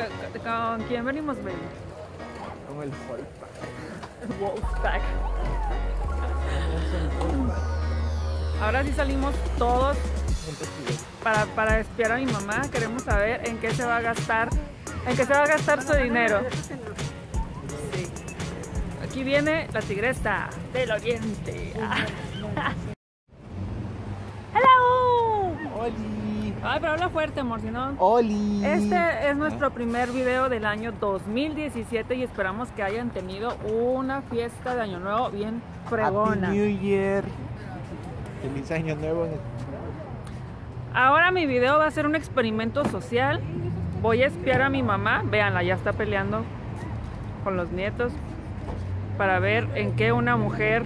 ¿Con, con quién venimos, baby? Como el. El Wolfpack. Ahora sí salimos todos para, para espiar a mi mamá. Queremos saber en qué se va a gastar, en qué se va a gastar su dinero. Sí. Aquí viene la tigresa del oriente. Hello. ¡Oli! Ay, pero habla fuerte, amor, si no. ¡Oli! Este es nuestro primer video del año 2017 y esperamos que hayan tenido una fiesta de Año Nuevo bien fregona. Happy New Year. Feliz año nuevo. Ahora mi video va a ser un experimento social. Voy a espiar a mi mamá. Véanla, ya está peleando con los nietos para ver en qué una mujer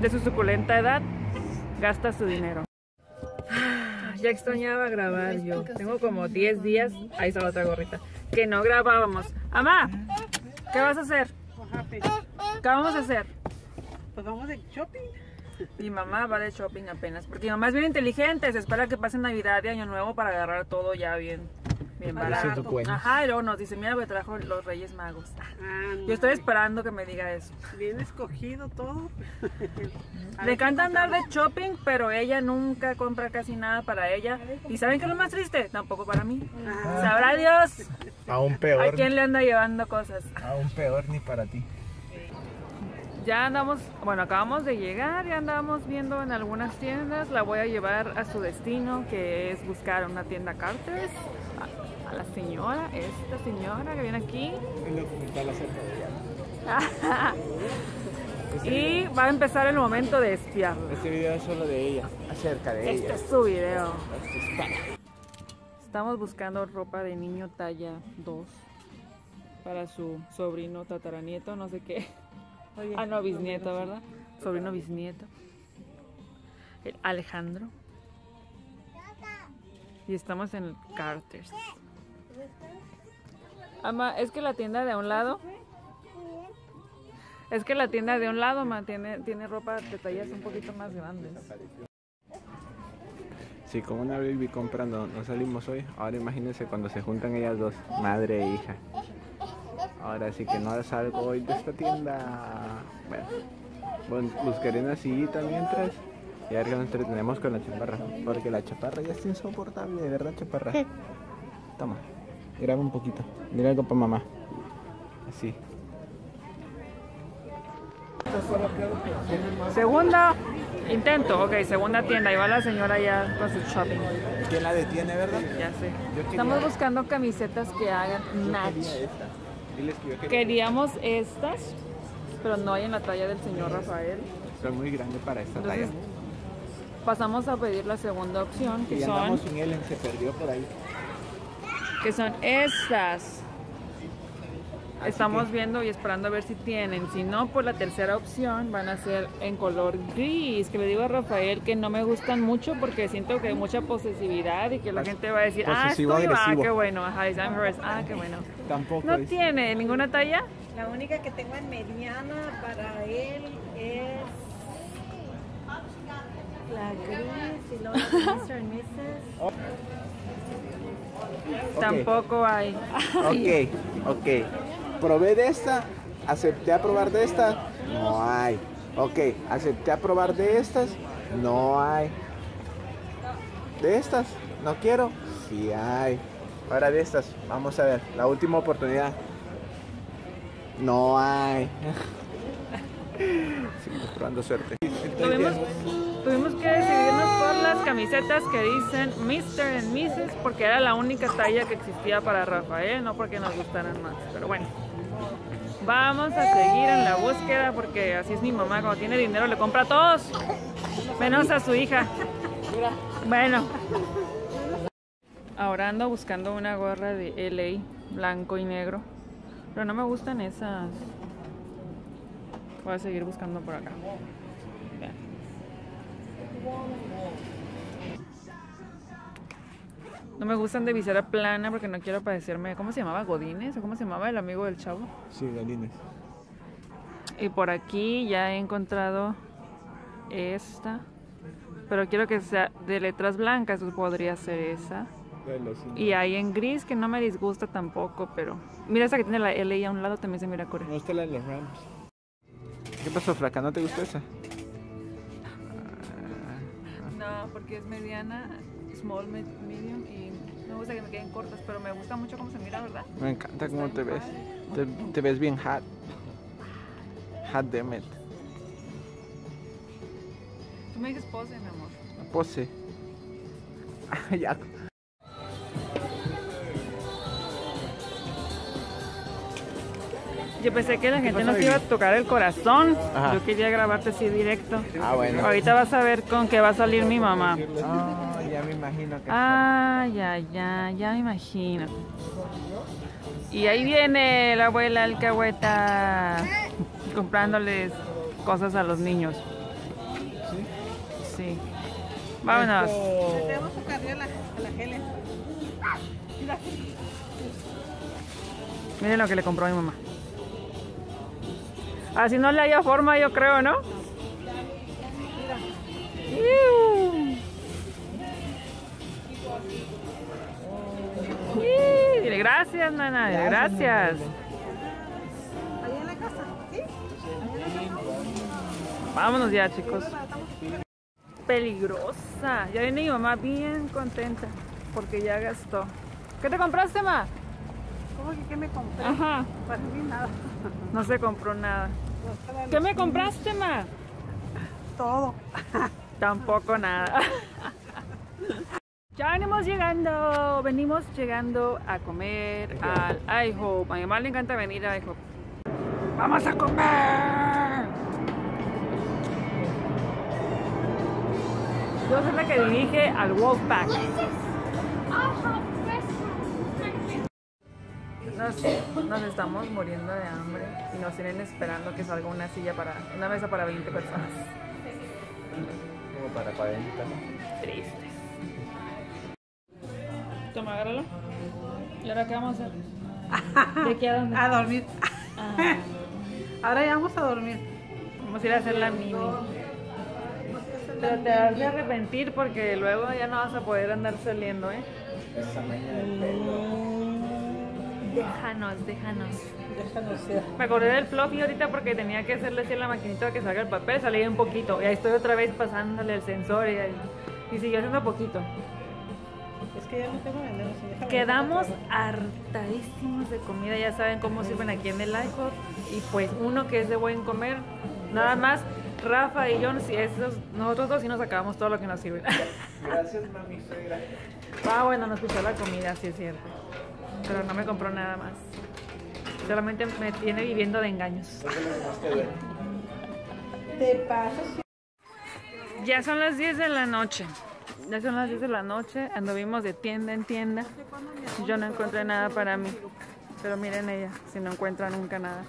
de su suculenta edad gasta su dinero. Ah, Ya extrañaba grabar yo. Tengo como 10 días. Ahí está la otra gorrita. Que no grabábamos. Amá, ¿qué vas a hacer? ¿Qué vamos a hacer? Pues vamos de shopping. Mi mamá va de shopping apenas, porque mi mamá es bien inteligente, se espera que pase Navidad y Año Nuevo para agarrar todo ya bien, bien barato. Ajá, y luego nos dice, mira, me trajo los Reyes Magos. Ah, no. Yo estoy esperando que me diga eso. Bien escogido todo. A Le encanta andar de shopping, pero ella nunca compra casi nada para ella. ¿Y saben qué es lo más triste? Tampoco para mí. Ah, Sabrá Dios Aún a peor. quién le anda llevando cosas. Aún peor ni para ti. Ya andamos, bueno, acabamos de llegar, ya andamos viendo en algunas tiendas. La voy a llevar a su destino, que es buscar una tienda Carter's. La señora, esta señora que viene aquí. Un documental acerca de ella. Y va a empezar el momento de espiarla. Este video es solo de ella. Acerca de Este ella. es su video. Este es para- Estamos buscando ropa de niño talla 2 para su sobrino tataranieto, no sé qué. Oye, Ah, no, bisnieto, ¿verdad? Sobrino bisnieto. El Alejandro. Y estamos en el Carter's. Ama, es que la tienda de un lado. Es que la tienda de un lado, ma, tiene, tiene ropa de tallas un poquito más grandes. Sí, como una baby comprando, no salimos hoy. Ahora imagínense cuando se juntan ellas dos, madre e hija. Ahora sí que no salgo hoy de esta tienda. Bueno, bueno, buscaré una sillita mientras y a ver que nos entretenemos con la chaparra. Porque la chaparra ya está insoportable, de verdad, chaparra. Toma, graba un poquito. Dile algo para mamá. Así. Segunda intento, ok, segunda tienda. Ahí va la señora ya con su shopping. ¿Quién la detiene, verdad? Ya sé. Estamos buscando camisetas que hagan match. esta. Diles que yo quería. Queríamos estas, pero no hay en la talla del señor Rafael. Soy muy grande para esta Entonces talla. pasamos a pedir la segunda opción, Y que son, andamos sin él, se perdió por ahí. Que son estas. Así Estamos que- viendo y esperando a ver si tienen. Si no, pues la tercera opción van a ser en color gris. Que le digo a Rafael que no me gustan mucho porque siento que hay mucha posesividad y que la gente va a decir, ah, posesivo estoy, ah, qué bueno, ajá, es I'm hers, ah, qué bueno. Tampoco No es- tiene ninguna talla. La única que tengo en mediana para él es la gris y luego Mr. and Mrs. Tampoco hay. Ok, ok. Probé de esta, acepté a probar de esta, no hay. Ok, acepté a probar de estas, no hay. De estas, no quiero, sí hay. Ahora de estas, vamos a ver, la última oportunidad. No hay. Seguimos probando suerte. Tuvimos, tuvimos que decidirnos por las camisetas que dicen Mr. and Mrs. porque era la única talla que existía para Rafael, no porque nos gustaran más. Pero bueno, vamos a seguir en la búsqueda porque así es mi mamá, cuando tiene dinero le compra a todos, menos a su hija. Bueno, ahora ando buscando una gorra de LA, blanco y negro, pero no me gustan esas. Voy a seguir buscando por acá. Vean. No me gustan de visera plana porque no quiero parecerme. ¿Cómo se llamaba? ¿Godines? ¿O cómo se llamaba el amigo del chavo? Sí, galines. Y por aquí ya he encontrado esta. Pero quiero que sea de letras blancas, pues podría ser esa. Y hay en gris que no me disgusta tampoco, pero... Mira esa que tiene la L a un lado también se mira corea. Me gusta la de los Rams. ¿Qué pasó, flaca? ¿No te gustó esa? No, porque es mediana, small, medium y me gusta que me queden cortas, pero me gusta mucho cómo se mira, ¿verdad? Me encanta cómo te ves. Te, te ves bien hot. Hot damn it. Tú me dices pose, mi amor. Pose. ya. Yo pensé que la gente nos iba a tocar el corazón. Ajá. Yo quería grabarte así directo. Ah, bueno. Ahorita vas a ver con qué va a salir mi mamá. Ah, ya me imagino que. Ah, ya, ya, ya me imagino. Y ahí viene la abuela alcahueta comprándoles cosas a los niños. Sí. Vámonos. Le a la Helen. Miren lo que le compró a mi mamá. Así no le haya forma, yo creo, ¿no? Dile gracias, nana. dile Gracias. Allá en la casa, ¿sí? Vámonos ya, chicos. Peligrosa. Ya viene mi mamá bien contenta porque ya gastó. ¿Qué te compraste, ma? ¿Cómo que qué me compré? Ajá. Para mí nada. No se compró nada. ¿Qué me compraste, ma? Todo. Tampoco nada. Ya venimos llegando, venimos llegando a comer al IHOP. A mi mamá le encanta venir a IHOP. ¡Vamos a comer! Yo soy la que dirige al Wolfpack. Nos, nos estamos muriendo de hambre y nos tienen esperando que salga una silla para, una mesa para 20 personas. Como para 40, ¿no? Tristes. Toma, agárralo. ¿Y ahora qué vamos a hacer? ¿De aquí a dónde? A dormir. Ah, Ahora ya vamos a dormir. vamos a ir a hacer la mini. Pero te vas a arrepentir porque luego ya no vas a poder andar saliendo, ¿eh? Esa mañana. Déjanos, déjanos. Déjanos ser. Me acordé del fluffy ahorita porque tenía que hacerle así a la maquinita que salga el papel, salí un poquito. Y ahí estoy otra vez pasándole el sensor y, ahí- y siguió haciendo poquito. Es que ya no tengo veneno. Quedamos hartadísimos de comida, ya saben cómo sirven aquí en el IHOP. Y pues uno que es de buen comer, nada más Rafa y yo, si esos, nosotros dos sí nos acabamos todo lo que nos sirve. Gracias, mami suegra. ah, bueno, nos pichó la comida, sí es cierto. Pero no me compró nada más. Solamente me tiene viviendo de engaños. Te pasas. Ya son las 10 de la noche. Ya son las 10 de la noche. Anduvimos de tienda en tienda. Yo no encontré nada para mí. Pero miren ella, si no encuentra nunca nada.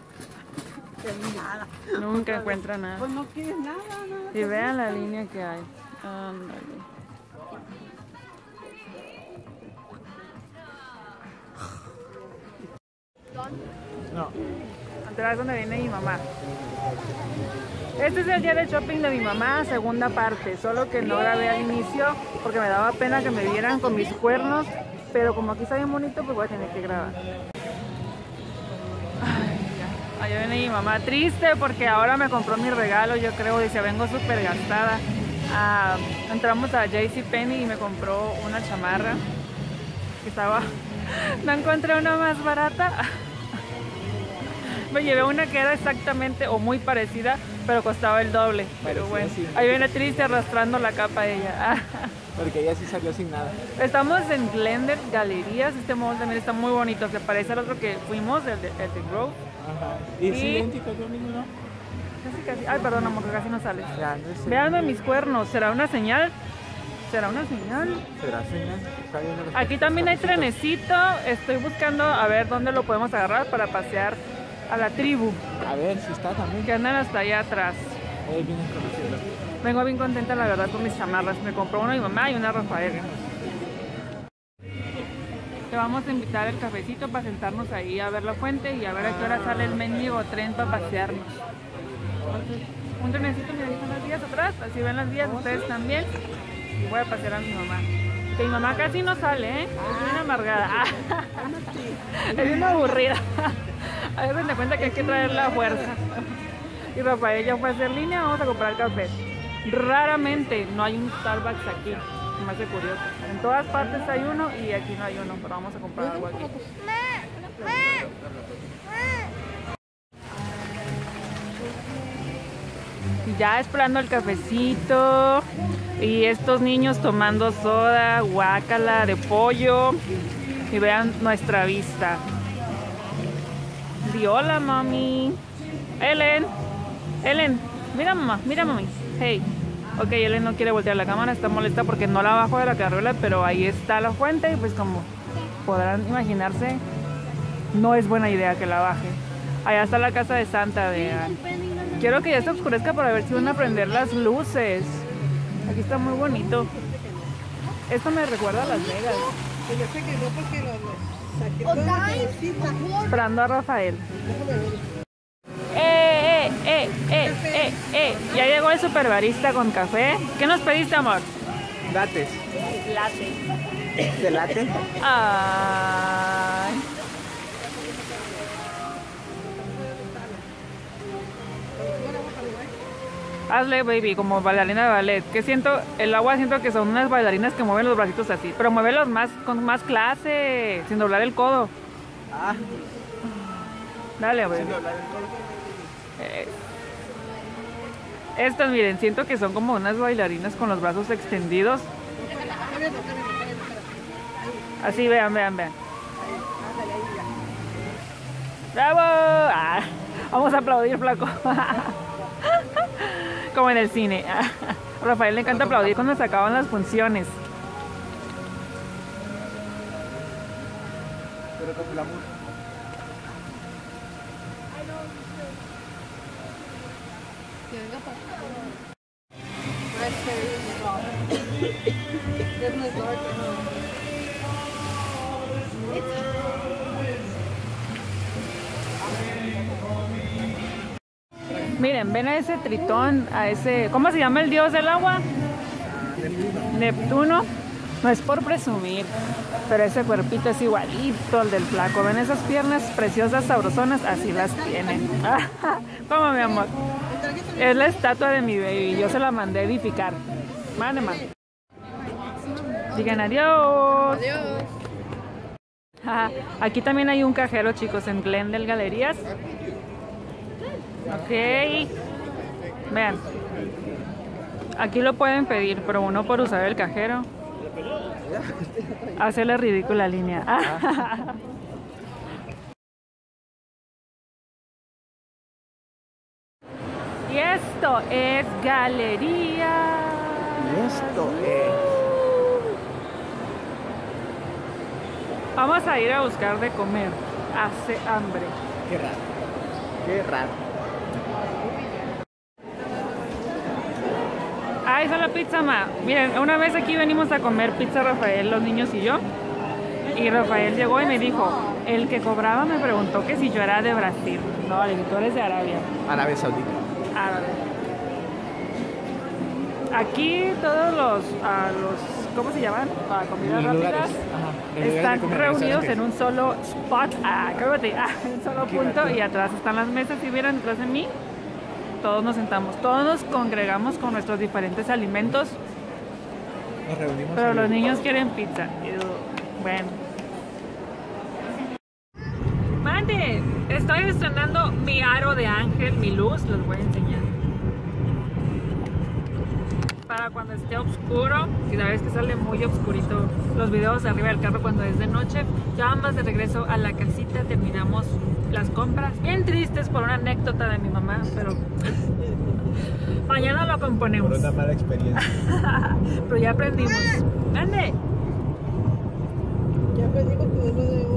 Nada. Nunca encuentra nada. Pues no quieres nada, nada. Y vean la línea que hay. Ándale. No. Atrás donde viene mi mamá. Este es el día de shopping de mi mamá, segunda parte. Solo que no grabé al inicio porque me daba pena que me vieran con mis cuernos. Pero como aquí está bien bonito, pues voy a tener que grabar. Ay. Allá viene mi mamá triste porque ahora me compró mi regalo, yo creo. Dice, vengo súper gastada. Ah, entramos a JCPenney y me compró una chamarra que estaba... No encontré una más barata. Me llevé una que era exactamente o muy parecida, pero costaba el doble. Pero bueno, sí. ahí viene triste arrastrando la capa ella. Porque ella sí salió sin nada. Estamos en Glendale Galerías. Este mall también está muy bonito. Se parece al otro que fuimos, el de, el de Grove. Ajá. Y es idéntico yo mismo, ¿no? Casi, casi. Ay, perdón, amor, que casi no sales. Veanme mis cuernos. ¿Será una señal? ¿Será una señal? ¿Será señal? Aquí también hay trenecito. Estoy buscando a ver dónde lo podemos agarrar para pasear a la tribu, A ver si está también. que andan hasta allá atrás. Vengo bien contenta, la verdad, con mis chamarras. Me compró una mi mamá y una Rafael. Te vamos a invitar al cafecito para sentarnos ahí a ver la fuente y a ver a qué hora sale el mendigo tren para pasearnos. Un trenecito, ahí están las vías atrás, así ven las vías ustedes también. Y voy a pasear a mi mamá. Que mi mamá casi no sale, ¿eh? Es bien amargada. es bien aburrida. A veces me cuenta que hay que traer la fuerza. Y Rafael ya fue a hacer línea, vamos a comprar café. Raramente no hay un Starbucks aquí. Me hace curioso. En todas partes hay uno y aquí no hay uno, pero vamos a comprar algo aquí. Ya esperando el cafecito y estos niños tomando soda, guácala de pollo y vean nuestra vista. Di hola mami. Ellen, Ellen, mira mamá, mira mami. Hey. Ok, Ellen no quiere voltear la cámara, está molesta porque no la bajo de la carriola, pero ahí está la fuente y pues como podrán imaginarse, no es buena idea que la baje. Allá está la casa de Santa, vean. Quiero que ya se oscurezca para ver si van a prender las luces. Aquí está muy bonito. Esto me recuerda a Las Vegas. Esperando a Rafael. ¡Eh, eh, eh, eh, eh, eh! Ya llegó el superbarista con café. ¿Qué nos pediste, amor? Lates. Latte. ¿De late? Ay. Hazle, baby, como bailarina de ballet. Que siento, el agua siento que son unas bailarinas que mueven los bracitos así. Pero muévelos más, con más clase, sin doblar el codo. Ah, Dale, baby. Eh, Estas, miren, siento que son como unas bailarinas con los brazos extendidos. Así, vean, vean, vean. ¡Bravo! Ah, vamos a aplaudir, flaco. Como en el cine. A Rafael le encanta aplaudir cuando se acaban las funciones. pero con glamour. Miren, ven a ese tritón, a ese... ¿Cómo se llama el dios del agua? Neptuno. No es por presumir, pero ese cuerpito es igualito al del flaco. ¿Ven esas piernas preciosas, sabrosonas? Así las tiene. ¿Cómo, mi amor? Es la estatua de mi baby. Yo se la mandé edificar. Mande, mande. Digan adiós. Adiós. Aquí también hay un cajero, chicos, en Glendale Galerías. Ok. Vean. Aquí lo pueden pedir, pero uno por usar el cajero. Hacerle ridícula línea. y esto es galería. Y esto es. Vamos a ir a buscar de comer. Hace hambre. Qué raro. Qué raro. Ay, solo pizza, ma. Miren, una vez aquí venimos a comer pizza Rafael, los niños y yo. Y Rafael llegó y me dijo, el que cobraba me preguntó que si yo era de Brasil. No, le dije, tú eres de Arabia. Arabia Saudita. Árabe. Aquí todos los, los ¿cómo se llaman? Para comidas Los rápidas. los Están reunidos en un solo spot, ah, cálmate, ah, en un solo Qué punto y atrás están las mesas, si vieran detrás de mí, todos nos sentamos, todos nos congregamos con nuestros diferentes alimentos, Nos reunimos. pero los niños quieren pizza. Bueno. Mande, estoy estrenando mi aro de ángel, mi luz, les voy a enseñar. Para cuando esté oscuro, y la vez que sale muy oscurito los videos arriba del carro cuando es de noche, ya vamos de regreso a la casita, terminamos las compras. Bien tristes por una anécdota de mi mamá, pero mañana lo componemos. Por una mala experiencia. Pero ya aprendimos. Mande. Ya aprendimos que no debemos